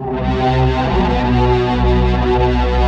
Thank you.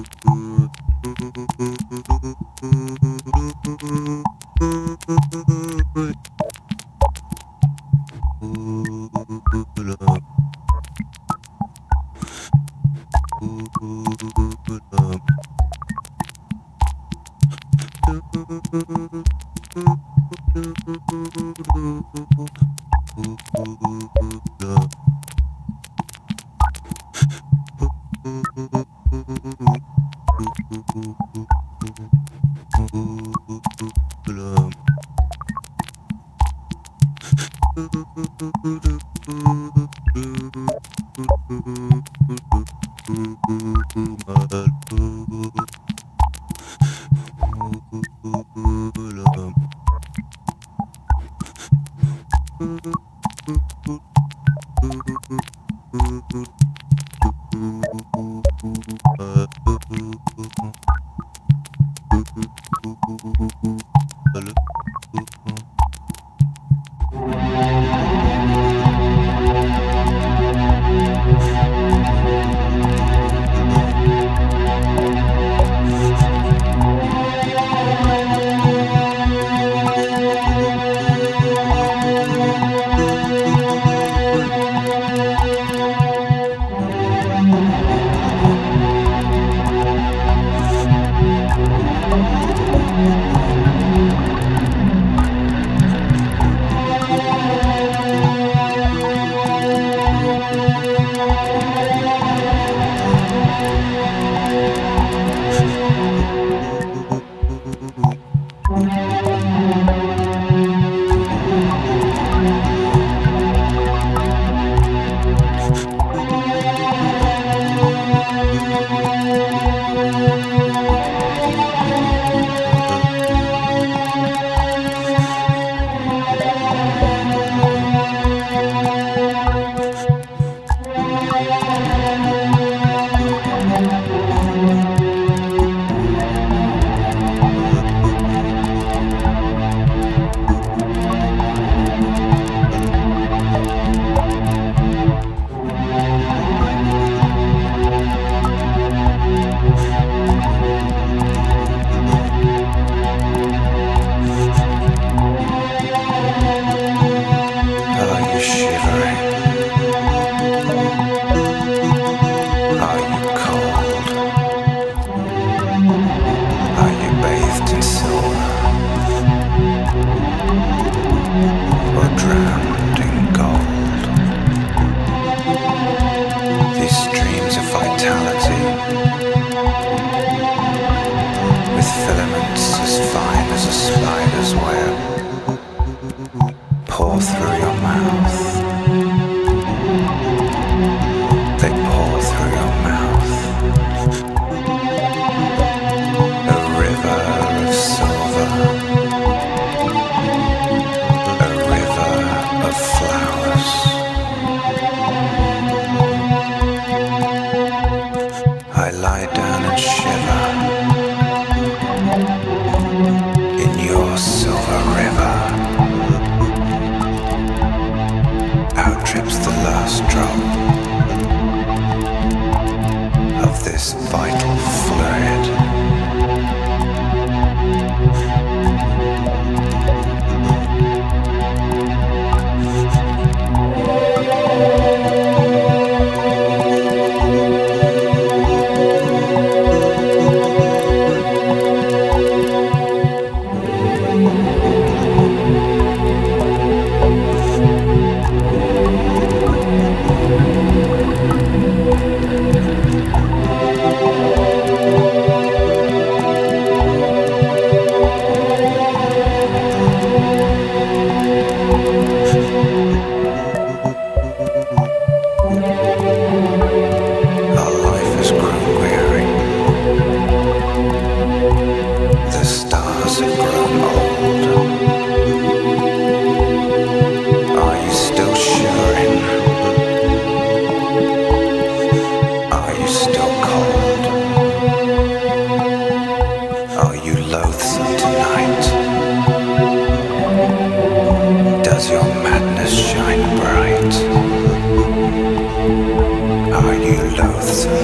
Boop, boop. Boop, boop. Hello. Amen.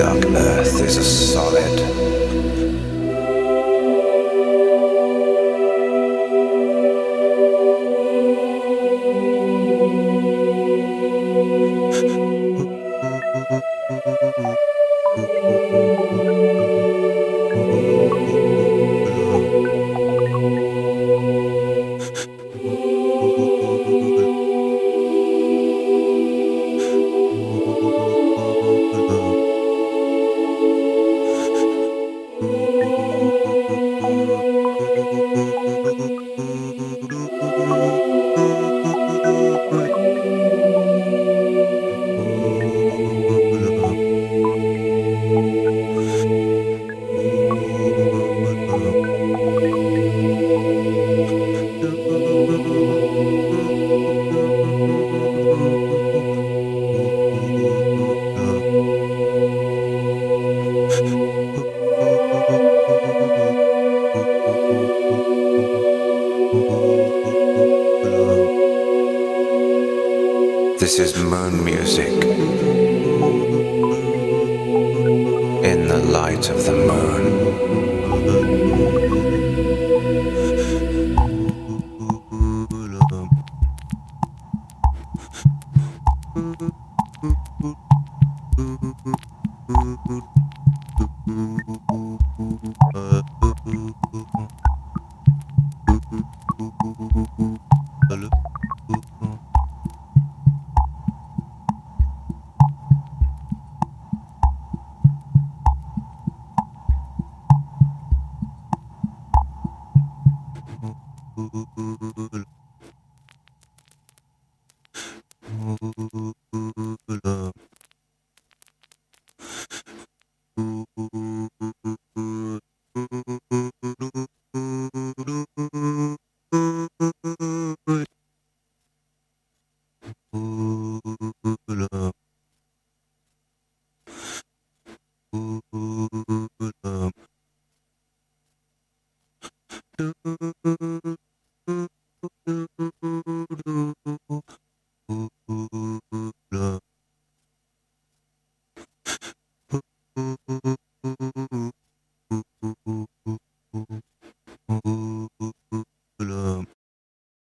dark earth is a solid. This is moon music. In the light of the moon. Boop, boop, boop do do do